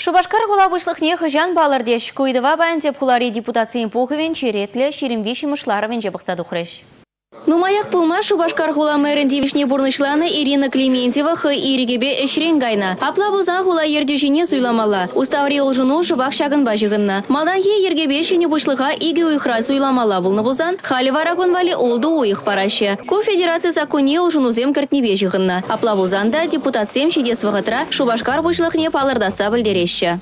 Шубашкар хула бұшлықне хыжан балырдеш. Көйдіва баян деп хулари депутациен похывен черетлі шерембеші мұшларывен жебықсады хұрыш. Нумаяк пулма Шубашкар хула мэрін девишне бурнышланы Ирина Клементьева хы иригебе эшренгайна. Апла бұлза хула ердюжіне суйламала. Уставри олжыну шубақ шагын бажығынна. Малдан е ергебе шене бұшлыға иге уйхра суйламала бұлны бұлзан. Халі варагон вали олды уйх парашы. Ку федерация законе олжынузем кіртнебе жығынна. Апла бұлзанда депутатсем шедес вағытра Шубашкар бұшлықне палырдаса білдерещі.